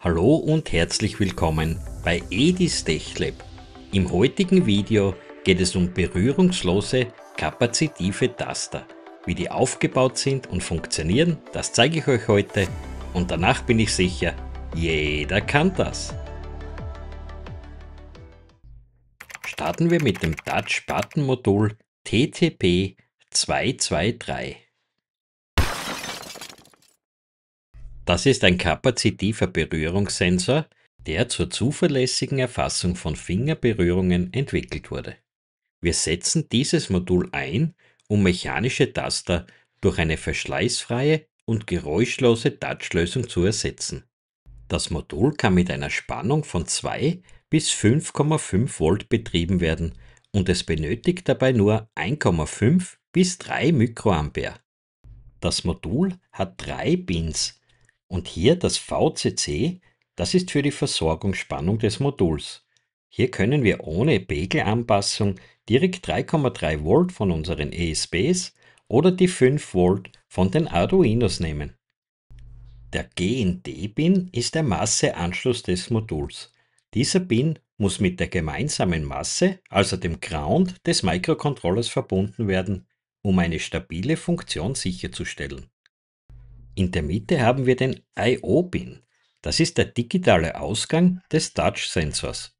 Hallo und herzlich willkommen bei Edis TechLab. Im heutigen Video geht es um berührungslose kapazitive Taster. Wie die aufgebaut sind und funktionieren, das zeige ich euch heute und danach bin ich sicher, jeder kann das. Starten wir mit dem Touch-Button-Modul TTP 223. Das ist ein kapazitiver Berührungssensor, der zur zuverlässigen Erfassung von Fingerberührungen entwickelt wurde. Wir setzen dieses Modul ein, um mechanische Taster durch eine verschleißfreie und geräuschlose Touchlösung zu ersetzen. Das Modul kann mit einer Spannung von 2 bis 5,5 Volt betrieben werden und es benötigt dabei nur 1,5 bis 3 Mikroampere. Das Modul hat drei Pins und hier das VCC, das ist für die Versorgungsspannung des Moduls. Hier können wir ohne Pegelanpassung direkt 3,3 Volt von unseren ESPs oder die 5 Volt von den Arduinos nehmen. Der GND-Pin ist der Masseanschluss des Moduls. Dieser Pin muss mit der gemeinsamen Masse, also dem Ground des Microcontrollers verbunden werden, um eine stabile Funktion sicherzustellen. In der Mitte haben wir den I.O.-Pin. Das ist der digitale Ausgang des Touch-Sensors.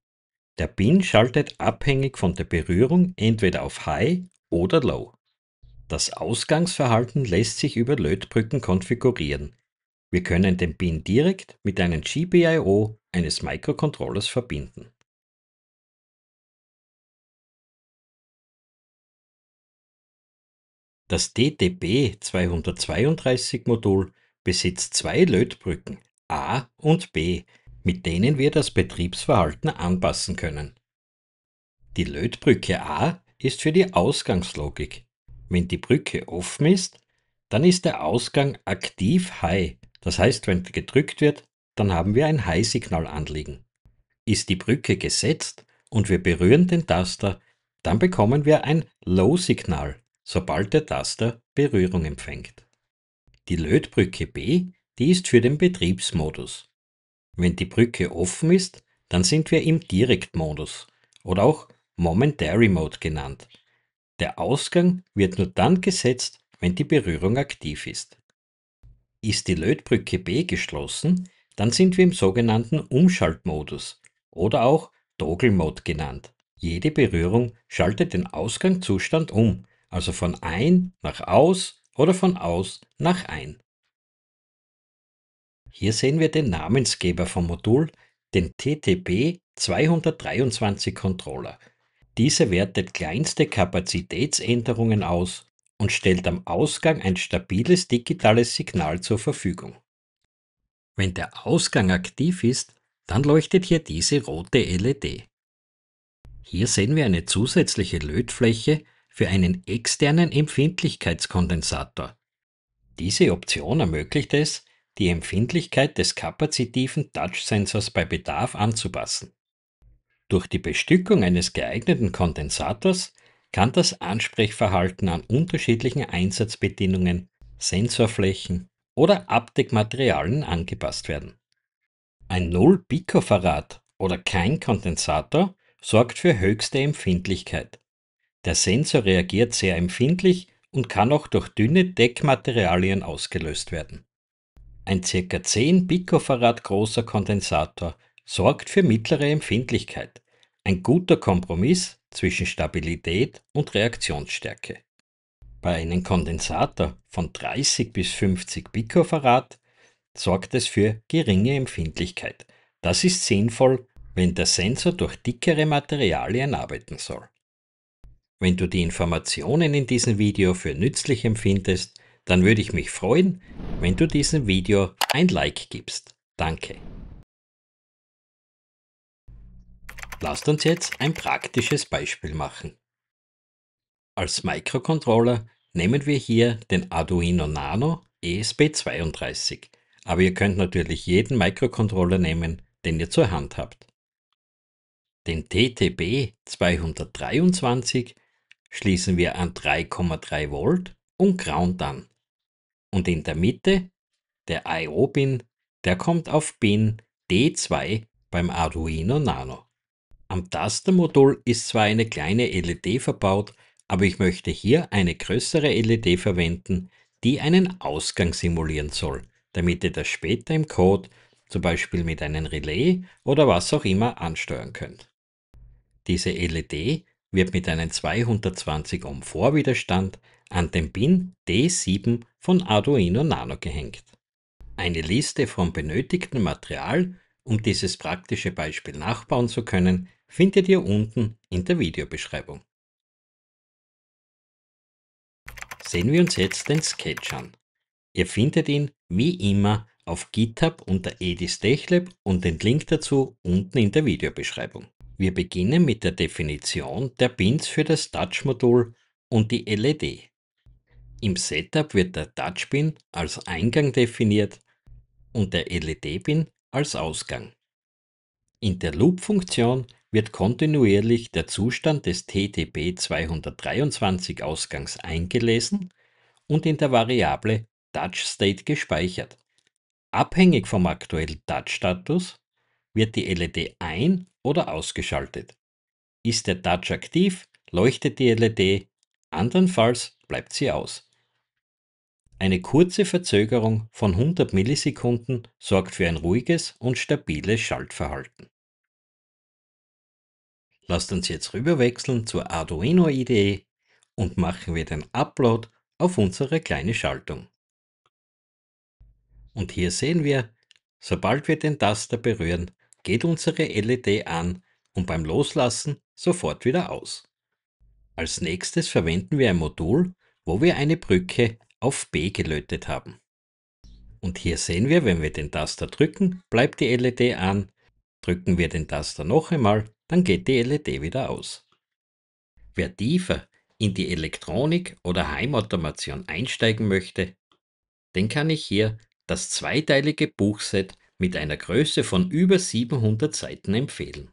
Der Pin schaltet abhängig von der Berührung entweder auf High oder Low. Das Ausgangsverhalten lässt sich über Lötbrücken konfigurieren. Wir können den Pin direkt mit einem GPIO eines Microcontrollers verbinden. Das DTP-232-Modul besitzt zwei Lötbrücken A und B, mit denen wir das Betriebsverhalten anpassen können. Die Lötbrücke A ist für die Ausgangslogik. Wenn die Brücke offen ist, dann ist der Ausgang aktiv High. Das heißt, wenn gedrückt wird, dann haben wir ein High-Signal anliegen. Ist die Brücke gesetzt und wir berühren den Taster, dann bekommen wir ein Low-Signal sobald der Taster Berührung empfängt. Die Lötbrücke B, die ist für den Betriebsmodus. Wenn die Brücke offen ist, dann sind wir im Direktmodus oder auch Momentary Mode genannt. Der Ausgang wird nur dann gesetzt, wenn die Berührung aktiv ist. Ist die Lötbrücke B geschlossen, dann sind wir im sogenannten Umschaltmodus oder auch Toggle Mode genannt. Jede Berührung schaltet den Ausgangszustand um also von ein nach aus oder von aus nach ein. Hier sehen wir den Namensgeber vom Modul, den TTP 223 Controller. Dieser wertet kleinste Kapazitätsänderungen aus und stellt am Ausgang ein stabiles digitales Signal zur Verfügung. Wenn der Ausgang aktiv ist, dann leuchtet hier diese rote LED. Hier sehen wir eine zusätzliche Lötfläche, für einen externen Empfindlichkeitskondensator. Diese Option ermöglicht es, die Empfindlichkeit des kapazitiven Touch-Sensors bei Bedarf anzupassen. Durch die Bestückung eines geeigneten Kondensators kann das Ansprechverhalten an unterschiedlichen Einsatzbedingungen, Sensorflächen oder Abdeckmaterialien angepasst werden. Ein 0 Picofarad oder kein Kondensator sorgt für höchste Empfindlichkeit. Der Sensor reagiert sehr empfindlich und kann auch durch dünne Deckmaterialien ausgelöst werden. Ein ca. 10 Picofarad großer Kondensator sorgt für mittlere Empfindlichkeit, ein guter Kompromiss zwischen Stabilität und Reaktionsstärke. Bei einem Kondensator von 30 bis 50 Picofarad sorgt es für geringe Empfindlichkeit. Das ist sinnvoll, wenn der Sensor durch dickere Materialien arbeiten soll. Wenn du die Informationen in diesem Video für nützlich empfindest, dann würde ich mich freuen, wenn du diesem Video ein Like gibst. Danke. Lasst uns jetzt ein praktisches Beispiel machen. Als Microcontroller nehmen wir hier den Arduino Nano ESP32, aber ihr könnt natürlich jeden Microcontroller nehmen, den ihr zur Hand habt. Den TTB 223 schließen wir an 3,3 Volt und Ground an. Und in der Mitte der I.O.-Pin, der kommt auf Pin D2 beim Arduino Nano. Am Tastermodul ist zwar eine kleine LED verbaut, aber ich möchte hier eine größere LED verwenden, die einen Ausgang simulieren soll, damit ihr das später im Code, zum Beispiel mit einem Relais oder was auch immer, ansteuern könnt. Diese LED wird mit einem 220 Ohm Vorwiderstand an den Pin D7 von Arduino Nano gehängt. Eine Liste vom benötigten Material, um dieses praktische Beispiel nachbauen zu können, findet ihr unten in der Videobeschreibung. Sehen wir uns jetzt den Sketch an. Ihr findet ihn wie immer auf GitHub unter edistechlab und den Link dazu unten in der Videobeschreibung. Wir beginnen mit der Definition der Pins für das Touch-Modul und die LED. Im Setup wird der Touch-Pin als Eingang definiert und der LED-Pin als Ausgang. In der Loop-Funktion wird kontinuierlich der Zustand des TTP223 Ausgangs eingelesen und in der Variable TouchState gespeichert. Abhängig vom aktuellen Touch-Status wird die LED ein- oder ausgeschaltet. Ist der Touch aktiv, leuchtet die LED, andernfalls bleibt sie aus. Eine kurze Verzögerung von 100 Millisekunden sorgt für ein ruhiges und stabiles Schaltverhalten. Lasst uns jetzt rüberwechseln zur Arduino IDE und machen wir den Upload auf unsere kleine Schaltung. Und hier sehen wir, sobald wir den Taster berühren, geht unsere LED an und beim Loslassen sofort wieder aus. Als nächstes verwenden wir ein Modul, wo wir eine Brücke auf B gelötet haben. Und hier sehen wir, wenn wir den Taster drücken, bleibt die LED an. Drücken wir den Taster noch einmal, dann geht die LED wieder aus. Wer tiefer in die Elektronik oder Heimautomation einsteigen möchte, den kann ich hier das zweiteilige Buchset mit einer Größe von über 700 Seiten empfehlen.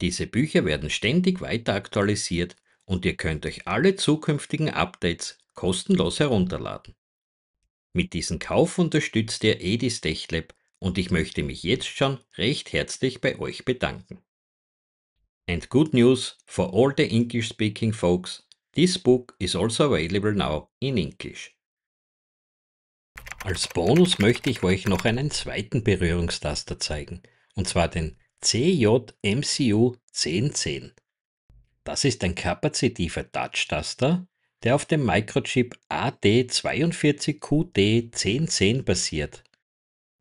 Diese Bücher werden ständig weiter aktualisiert und ihr könnt euch alle zukünftigen Updates kostenlos herunterladen. Mit diesem Kauf unterstützt ihr Edis TechLab und ich möchte mich jetzt schon recht herzlich bei euch bedanken. And good news for all the English speaking folks, this book is also available now in English. Als Bonus möchte ich euch noch einen zweiten Berührungstaster zeigen, und zwar den CJMCU 1010. Das ist ein kapazitiver Touch-Taster, der auf dem Microchip AD42QD1010 basiert.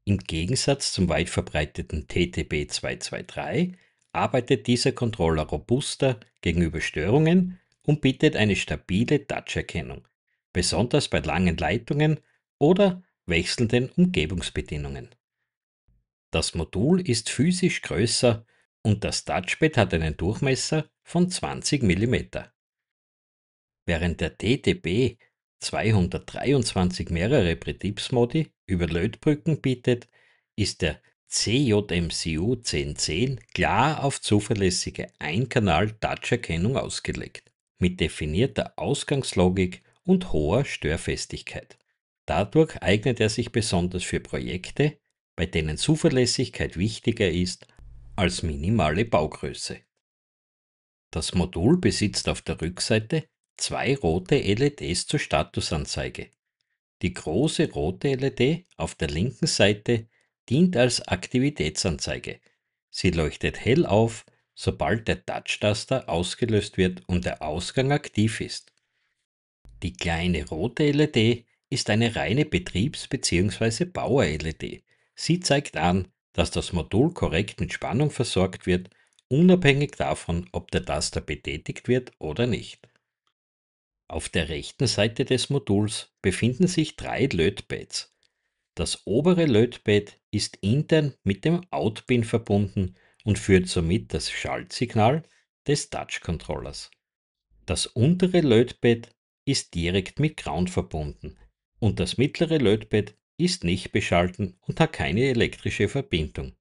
Im Gegensatz zum weit verbreiteten TTB223 arbeitet dieser Controller robuster gegenüber Störungen und bietet eine stabile Toucherkennung, besonders bei langen Leitungen oder wechselnden Umgebungsbedingungen. Das Modul ist physisch größer und das Touchpad hat einen Durchmesser von 20 mm. Während der TTB 223 mehrere Betriebsmodi über Lötbrücken bietet, ist der CJMCU 1010 klar auf zuverlässige Einkanal-Touch-Erkennung ausgelegt, mit definierter Ausgangslogik und hoher Störfestigkeit. Dadurch eignet er sich besonders für Projekte, bei denen Zuverlässigkeit wichtiger ist als minimale Baugröße. Das Modul besitzt auf der Rückseite zwei rote LEDs zur Statusanzeige. Die große rote LED auf der linken Seite dient als Aktivitätsanzeige. Sie leuchtet hell auf, sobald der Touch-Taster ausgelöst wird und der Ausgang aktiv ist. Die kleine rote LED ist eine reine Betriebs- bzw. Bauer-LED. Sie zeigt an, dass das Modul korrekt mit Spannung versorgt wird, unabhängig davon, ob der Taster betätigt wird oder nicht. Auf der rechten Seite des Moduls befinden sich drei Lötpads. Das obere Lötpad ist intern mit dem Out-Pin verbunden und führt somit das Schaltsignal des Touch-Controllers. Das untere Lötpad ist direkt mit Ground verbunden und das mittlere Lötpad ist nicht beschalten und hat keine elektrische Verbindung.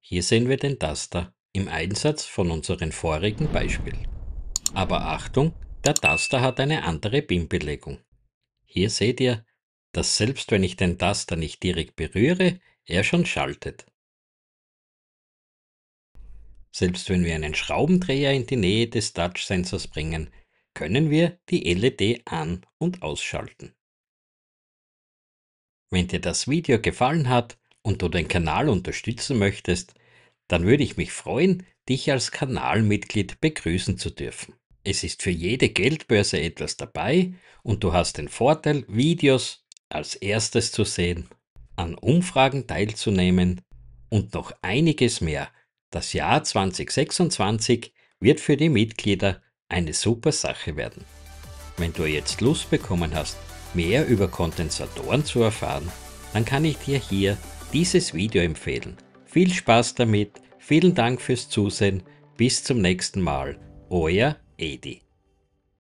Hier sehen wir den Taster im Einsatz von unserem vorigen Beispiel. Aber Achtung, der Taster hat eine andere Pin-Belegung. Hier seht ihr dass selbst wenn ich den Taster nicht direkt berühre, er schon schaltet. Selbst wenn wir einen Schraubendreher in die Nähe des Touch-Sensors bringen, können wir die LED an- und ausschalten. Wenn dir das Video gefallen hat und du den Kanal unterstützen möchtest, dann würde ich mich freuen, dich als Kanalmitglied begrüßen zu dürfen. Es ist für jede Geldbörse etwas dabei und du hast den Vorteil, Videos als erstes zu sehen, an Umfragen teilzunehmen und noch einiges mehr. Das Jahr 2026 wird für die Mitglieder eine super Sache werden. Wenn du jetzt Lust bekommen hast, mehr über Kondensatoren zu erfahren, dann kann ich dir hier dieses Video empfehlen. Viel Spaß damit, vielen Dank fürs Zusehen, bis zum nächsten Mal, euer Edi.